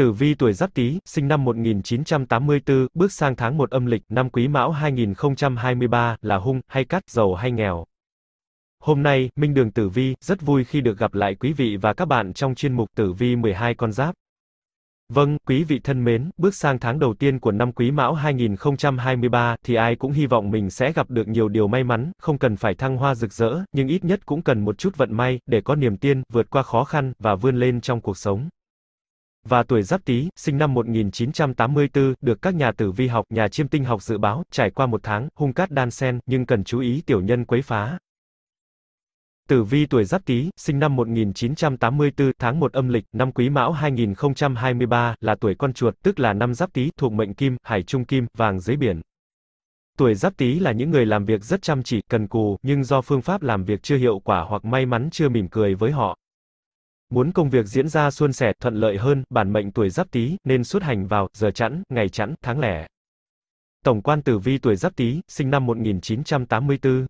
Tử vi tuổi Giáp Tý, sinh năm 1984, bước sang tháng 1 âm lịch, năm Quý Mão 2023, là hung, hay cát, giàu hay nghèo. Hôm nay, Minh Đường Tử Vi, rất vui khi được gặp lại quý vị và các bạn trong chuyên mục Tử Vi 12 con giáp. Vâng, quý vị thân mến, bước sang tháng đầu tiên của năm Quý Mão 2023 thì ai cũng hy vọng mình sẽ gặp được nhiều điều may mắn, không cần phải thăng hoa rực rỡ, nhưng ít nhất cũng cần một chút vận may để có niềm tin, vượt qua khó khăn và vươn lên trong cuộc sống. Và tuổi Giáp Tý, sinh năm 1984, được các nhà tử vi học, nhà chiêm tinh học dự báo, trải qua một tháng, hung cát đan sen, nhưng cần chú ý tiểu nhân quấy phá. Tử vi tuổi Giáp Tý, sinh năm 1984, tháng 1 âm lịch, năm Quý Mão 2023, là tuổi con chuột, tức là năm Giáp Tý, thuộc mệnh Kim, Hải Trung Kim, vàng dưới biển. Tuổi Giáp Tý là những người làm việc rất chăm chỉ, cần cù, nhưng do phương pháp làm việc chưa hiệu quả hoặc may mắn chưa mỉm cười với họ. Muốn công việc diễn ra suôn sẻ, thuận lợi hơn, bản mệnh tuổi Giáp Tý nên xuất hành vào giờ chẵn, ngày chẵn, tháng lẻ. Tổng quan tử vi tuổi Giáp Tý, sinh năm 1984.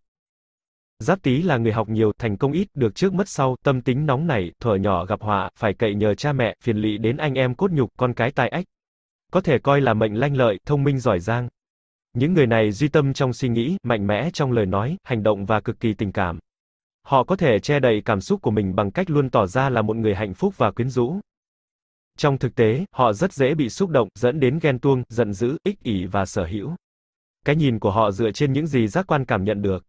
Giáp Tý là người học nhiều, thành công ít, được trước mất sau, tâm tính nóng nảy, thuở nhỏ gặp họa, phải cậy nhờ cha mẹ, phiền lỵ đến anh em cốt nhục, con cái tai ách. Có thể coi là mệnh lanh lợi, thông minh giỏi giang. Những người này duy tâm trong suy nghĩ, mạnh mẽ trong lời nói, hành động và cực kỳ tình cảm. Họ có thể che đậy cảm xúc của mình bằng cách luôn tỏ ra là một người hạnh phúc và quyến rũ. Trong thực tế, họ rất dễ bị xúc động, dẫn đến ghen tuông, giận dữ, ích ỷ và sở hữu. Cái nhìn của họ dựa trên những gì giác quan cảm nhận được.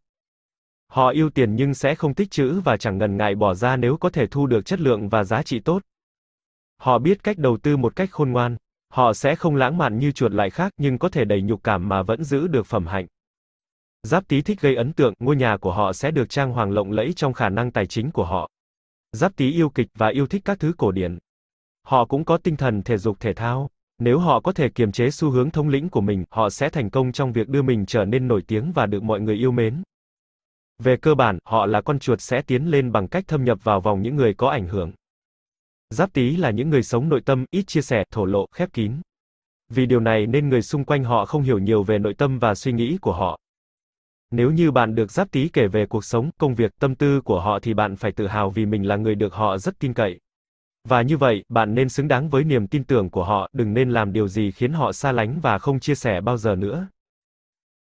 Họ yêu tiền nhưng sẽ không tích trữ và chẳng ngần ngại bỏ ra nếu có thể thu được chất lượng và giá trị tốt. Họ biết cách đầu tư một cách khôn ngoan. Họ sẽ không lãng mạn như chuột lại khác nhưng có thể đầy nhục cảm mà vẫn giữ được phẩm hạnh. Giáp Tý thích gây ấn tượng, ngôi nhà của họ sẽ được trang hoàng lộng lẫy trong khả năng tài chính của họ. Giáp Tý yêu kịch và yêu thích các thứ cổ điển. Họ cũng có tinh thần thể dục thể thao. Nếu họ có thể kiềm chế xu hướng thống lĩnh của mình, họ sẽ thành công trong việc đưa mình trở nên nổi tiếng và được mọi người yêu mến. Về cơ bản, họ là con chuột sẽ tiến lên bằng cách thâm nhập vào vòng những người có ảnh hưởng. Giáp Tý là những người sống nội tâm, ít chia sẻ, thổ lộ, khép kín. Vì điều này nên người xung quanh họ không hiểu nhiều về nội tâm và suy nghĩ của họ. Nếu như bạn được Giáp Tý kể về cuộc sống, công việc, tâm tư của họ thì bạn phải tự hào vì mình là người được họ rất tin cậy. Và như vậy, bạn nên xứng đáng với niềm tin tưởng của họ, đừng nên làm điều gì khiến họ xa lánh và không chia sẻ bao giờ nữa.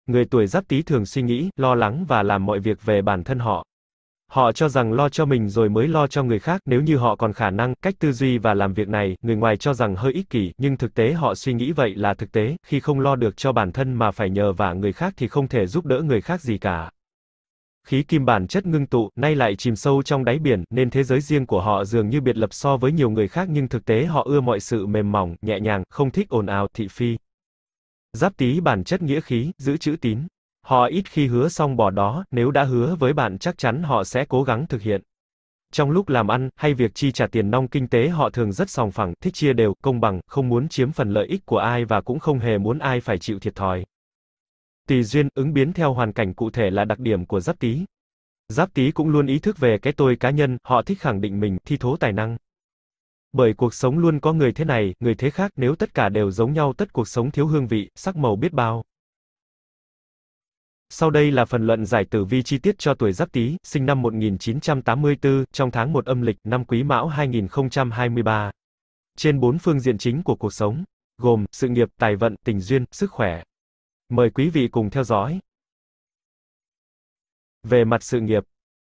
Người tuổi Giáp Tý thường suy nghĩ, lo lắng và làm mọi việc về bản thân họ. Họ cho rằng lo cho mình rồi mới lo cho người khác, nếu như họ còn khả năng, cách tư duy và làm việc này, người ngoài cho rằng hơi ích kỷ, nhưng thực tế họ suy nghĩ vậy là thực tế, khi không lo được cho bản thân mà phải nhờ vả người khác thì không thể giúp đỡ người khác gì cả. Khí kim bản chất ngưng tụ, nay lại chìm sâu trong đáy biển, nên thế giới riêng của họ dường như biệt lập so với nhiều người khác nhưng thực tế họ ưa mọi sự mềm mỏng, nhẹ nhàng, không thích ồn ào, thị phi. Giáp Tý bản chất nghĩa khí, giữ chữ tín. Họ ít khi hứa xong bỏ đó, nếu đã hứa với bạn chắc chắn họ sẽ cố gắng thực hiện. Trong lúc làm ăn, hay việc chi trả tiền nong kinh tế họ thường rất sòng phẳng, thích chia đều, công bằng, không muốn chiếm phần lợi ích của ai và cũng không hề muốn ai phải chịu thiệt thòi. Tùy duyên, ứng biến theo hoàn cảnh cụ thể là đặc điểm của Giáp Tý. Giáp Tý cũng luôn ý thức về cái tôi cá nhân, họ thích khẳng định mình, thi thố tài năng. Bởi cuộc sống luôn có người thế này, người thế khác, nếu tất cả đều giống nhau tất cuộc sống thiếu hương vị, sắc màu biết bao. Sau đây là phần luận giải tử vi chi tiết cho tuổi Giáp Tý, sinh năm 1984, trong tháng 1 âm lịch, năm Quý Mão 2023. Trên bốn phương diện chính của cuộc sống, gồm sự nghiệp, tài vận, tình duyên, sức khỏe. Mời quý vị cùng theo dõi. Về mặt sự nghiệp,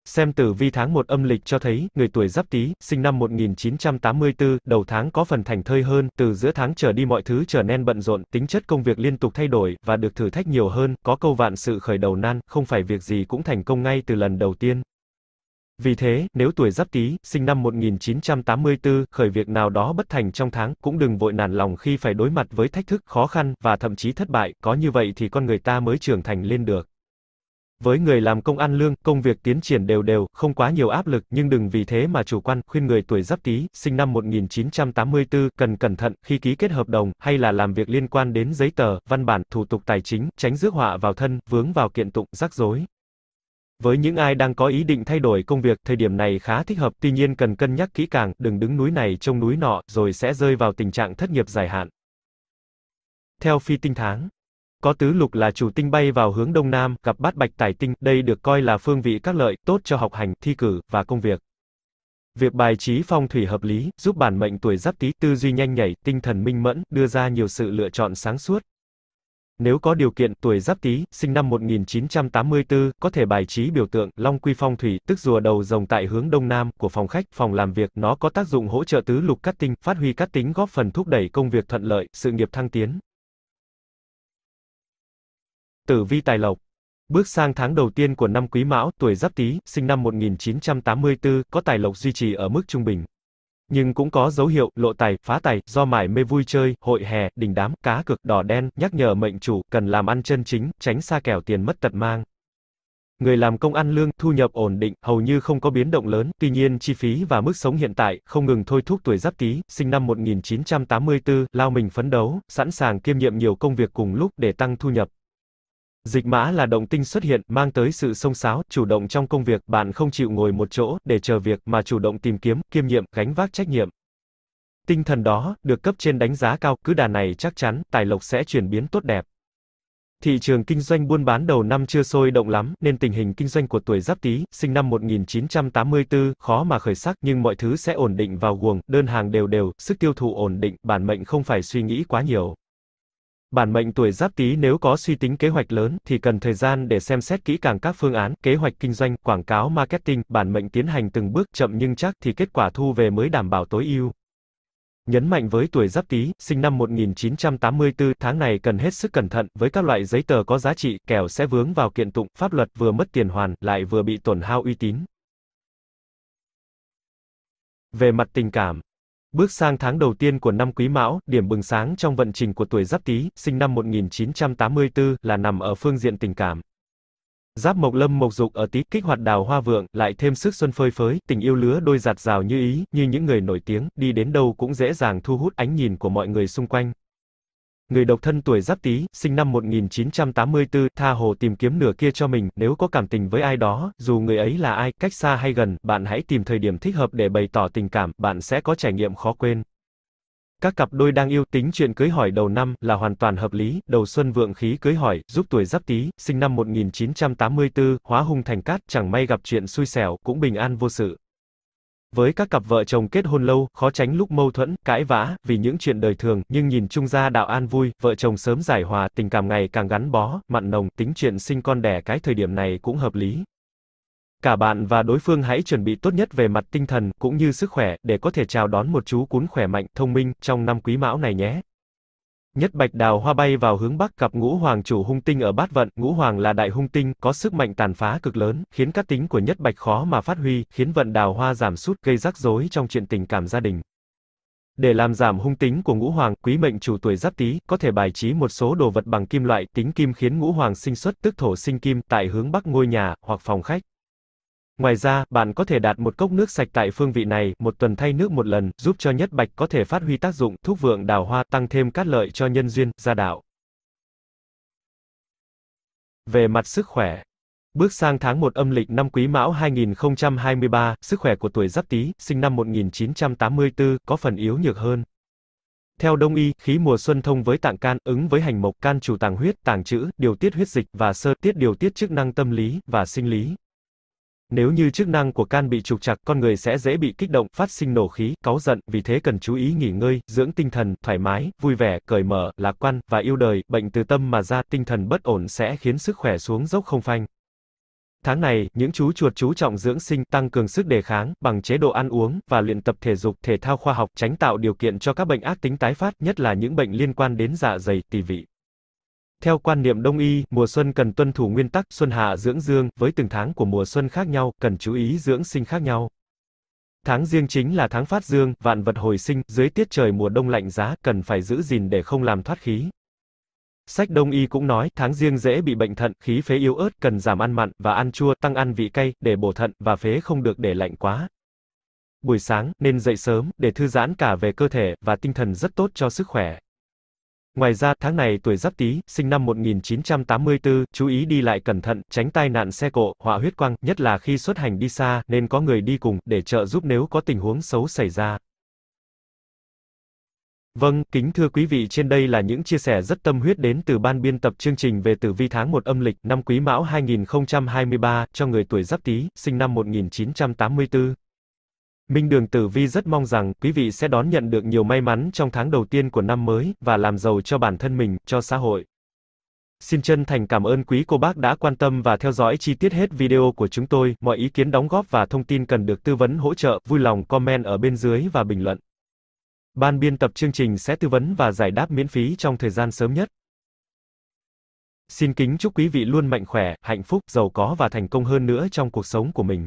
Xem tử vi tháng 1 âm lịch cho thấy, người tuổi Giáp Tý, sinh năm 1984, đầu tháng có phần thành thơi hơn, từ giữa tháng trở đi mọi thứ trở nên bận rộn, tính chất công việc liên tục thay đổi và được thử thách nhiều hơn, có câu vạn sự khởi đầu nan, không phải việc gì cũng thành công ngay từ lần đầu tiên. Vì thế, nếu tuổi Giáp Tý, sinh năm 1984, khởi việc nào đó bất thành trong tháng, cũng đừng vội nản lòng khi phải đối mặt với thách thức, khó khăn và thậm chí thất bại, có như vậy thì con người ta mới trưởng thành lên được. Với người làm công ăn lương, công việc tiến triển đều đều, không quá nhiều áp lực, nhưng đừng vì thế mà chủ quan, khuyên người tuổi Giáp Tý, sinh năm 1984, cần cẩn thận khi ký kết hợp đồng hay là làm việc liên quan đến giấy tờ, văn bản, thủ tục tài chính, tránh rước họa vào thân, vướng vào kiện tụng, rắc rối. Với những ai đang có ý định thay đổi công việc, thời điểm này khá thích hợp, tuy nhiên cần cân nhắc kỹ càng, đừng đứng núi này trông núi nọ, rồi sẽ rơi vào tình trạng thất nghiệp dài hạn. Theo phi tinh tháng có tứ lục là chủ tinh bay vào hướng đông nam, gặp bát bạch tài tinh, đây được coi là phương vị các lợi, tốt cho học hành, thi cử, và công việc. Việc bài trí phong thủy hợp lý, giúp bản mệnh tuổi Giáp Tý tư duy nhanh nhạy, tinh thần minh mẫn, đưa ra nhiều sự lựa chọn sáng suốt. Nếu có điều kiện, tuổi Giáp Tý, sinh năm 1984, có thể bài trí biểu tượng Long Quy Phong Thủy, tức rùa đầu rồng tại hướng đông nam của phòng khách, phòng làm việc, nó có tác dụng hỗ trợ tứ lục cát tinh, phát huy cát tính góp phần thúc đẩy công việc thuận lợi, sự nghiệp thăng tiến. Tử vi tài lộc Bước sang tháng đầu tiên của năm Quý Mão, tuổi Giáp Tý, sinh năm 1984, có tài lộc duy trì ở mức trung bình. Nhưng cũng có dấu hiệu lộ tài, phá tài do mải mê vui chơi, hội hè, đình đám, cá cược, đỏ đen, nhắc nhở mệnh chủ cần làm ăn chân chính, tránh xa kẻo tiền mất tật mang. Người làm công ăn lương, thu nhập ổn định, hầu như không có biến động lớn, tuy nhiên chi phí và mức sống hiện tại không ngừng thôi thúc tuổi Giáp Tý, sinh năm 1984, lao mình phấn đấu, sẵn sàng kiêm nhiệm nhiều công việc cùng lúc để tăng thu nhập. Dịch mã là động tinh xuất hiện, mang tới sự sông sáo, chủ động trong công việc, bạn không chịu ngồi một chỗ, để chờ việc, mà chủ động tìm kiếm, kiêm nhiệm, gánh vác trách nhiệm. Tinh thần đó, được cấp trên đánh giá cao, cứ đà này chắc chắn, tài lộc sẽ chuyển biến tốt đẹp. Thị trường kinh doanh buôn bán đầu năm chưa sôi động lắm, nên tình hình kinh doanh của tuổi Giáp Tý, sinh năm 1984, khó mà khởi sắc, nhưng mọi thứ sẽ ổn định vào guồng, đơn hàng đều đều, sức tiêu thụ ổn định, bản mệnh không phải suy nghĩ quá nhiều. Bản mệnh tuổi Giáp Tý nếu có suy tính kế hoạch lớn thì cần thời gian để xem xét kỹ càng các phương án, kế hoạch kinh doanh, quảng cáo marketing, bản mệnh tiến hành từng bước chậm nhưng chắc thì kết quả thu về mới đảm bảo tối ưu. Nhấn mạnh với tuổi Giáp Tý, sinh năm 1984, tháng này cần hết sức cẩn thận với các loại giấy tờ có giá trị, kẻo sẽ vướng vào kiện tụng, pháp luật vừa mất tiền hoàn, lại vừa bị tổn hao uy tín. Về mặt tình cảm, Bước sang tháng đầu tiên của năm Quý Mão, điểm bừng sáng trong vận trình của tuổi Giáp Tý, sinh năm 1984, là nằm ở phương diện tình cảm. Giáp Mộc Lâm Mộc Dục ở Tý kích hoạt đào hoa vượng, lại thêm sức xuân phơi phới, tình yêu lứa đôi giạt rào như ý, như những người nổi tiếng, đi đến đâu cũng dễ dàng thu hút ánh nhìn của mọi người xung quanh. Người độc thân tuổi Giáp Tý, sinh năm 1984, tha hồ tìm kiếm nửa kia cho mình, nếu có cảm tình với ai đó, dù người ấy là ai, cách xa hay gần, bạn hãy tìm thời điểm thích hợp để bày tỏ tình cảm, bạn sẽ có trải nghiệm khó quên. Các cặp đôi đang yêu tính chuyện cưới hỏi đầu năm là hoàn toàn hợp lý, đầu xuân vượng khí cưới hỏi, giúp tuổi Giáp Tý, sinh năm 1984, hóa hung thành cát, chẳng may gặp chuyện xui xẻo, cũng bình an vô sự. Với các cặp vợ chồng kết hôn lâu, khó tránh lúc mâu thuẫn, cãi vã, vì những chuyện đời thường, nhưng nhìn chung ra đạo an vui, vợ chồng sớm giải hòa, tình cảm ngày càng gắn bó, mặn nồng, tính chuyện sinh con đẻ cái thời điểm này cũng hợp lý. Cả bạn và đối phương hãy chuẩn bị tốt nhất về mặt tinh thần, cũng như sức khỏe, để có thể chào đón một chú cún khỏe mạnh, thông minh, trong năm quý mão này nhé. Nhất bạch đào hoa bay vào hướng bắc gặp ngũ hoàng chủ hung tinh ở bát vận, ngũ hoàng là đại hung tinh, có sức mạnh tàn phá cực lớn, khiến các tính của nhất bạch khó mà phát huy, khiến vận đào hoa giảm sút, gây rắc rối trong chuyện tình cảm gia đình. Để làm giảm hung tính của ngũ hoàng, quý mệnh chủ tuổi giáp tý, có thể bài trí một số đồ vật bằng kim loại, tính kim khiến ngũ hoàng sinh xuất tức thổ sinh kim, tại hướng bắc ngôi nhà, hoặc phòng khách. Ngoài ra, bạn có thể đặt một cốc nước sạch tại phương vị này, một tuần thay nước một lần, giúp cho nhất bạch có thể phát huy tác dụng, thúc vượng đào hoa, tăng thêm cát lợi cho nhân duyên, gia đạo. Về mặt sức khỏe, Bước sang tháng 1 âm lịch năm Quý Mão 2023, sức khỏe của tuổi Giáp Tý, sinh năm 1984, có phần yếu nhược hơn. Theo Đông y, khí mùa xuân thông với tạng can, ứng với hành mộc, can chủ tàng huyết, tàng trữ, điều tiết huyết dịch và sơ tiết điều tiết chức năng tâm lý và sinh lý. Nếu như chức năng của can bị trục trặc, con người sẽ dễ bị kích động, phát sinh nổ khí, cáu giận, vì thế cần chú ý nghỉ ngơi, dưỡng tinh thần, thoải mái, vui vẻ, cởi mở, lạc quan, và yêu đời, bệnh từ tâm mà ra, tinh thần bất ổn sẽ khiến sức khỏe xuống dốc không phanh. Tháng này, những chú chuột chú trọng dưỡng sinh, tăng cường sức đề kháng, bằng chế độ ăn uống, và luyện tập thể dục, thể thao khoa học, tránh tạo điều kiện cho các bệnh ác tính tái phát, nhất là những bệnh liên quan đến dạ dày, tỳ vị. Theo quan niệm Đông y, mùa xuân cần tuân thủ nguyên tắc xuân hạ dưỡng dương, với từng tháng của mùa xuân khác nhau, cần chú ý dưỡng sinh khác nhau. Tháng riêng chính là tháng phát dương, vạn vật hồi sinh, dưới tiết trời mùa đông lạnh giá, cần phải giữ gìn để không làm thoát khí. Sách Đông y cũng nói, tháng riêng dễ bị bệnh thận, khí phế yếu ớt, cần giảm ăn mặn và ăn chua, tăng ăn vị cay để bổ thận và phế không được để lạnh quá. Buổi sáng nên dậy sớm để thư giãn cả về cơ thể và tinh thần rất tốt cho sức khỏe. Ngoài ra, tháng này tuổi Giáp Tý, sinh năm 1984, chú ý đi lại cẩn thận, tránh tai nạn xe cộ, họa huyết quang, nhất là khi xuất hành đi xa, nên có người đi cùng, để trợ giúp nếu có tình huống xấu xảy ra. Vâng, kính thưa quý vị trên đây là những chia sẻ rất tâm huyết đến từ ban biên tập chương trình về tử vi tháng 1 âm lịch năm Quý Mão 2023 cho người tuổi Giáp Tý, sinh năm 1984. Minh Đường Tử Vi rất mong rằng quý vị sẽ đón nhận được nhiều may mắn trong tháng đầu tiên của năm mới và làm giàu cho bản thân mình, cho xã hội. Xin chân thành cảm ơn quý cô bác đã quan tâm và theo dõi chi tiết hết video của chúng tôi. Mọi ý kiến đóng góp và thông tin cần được tư vấn hỗ trợ, vui lòng comment ở bên dưới và bình luận. Ban biên tập chương trình sẽ tư vấn và giải đáp miễn phí trong thời gian sớm nhất. Xin kính chúc quý vị luôn mạnh khỏe, hạnh phúc, giàu có và thành công hơn nữa trong cuộc sống của mình.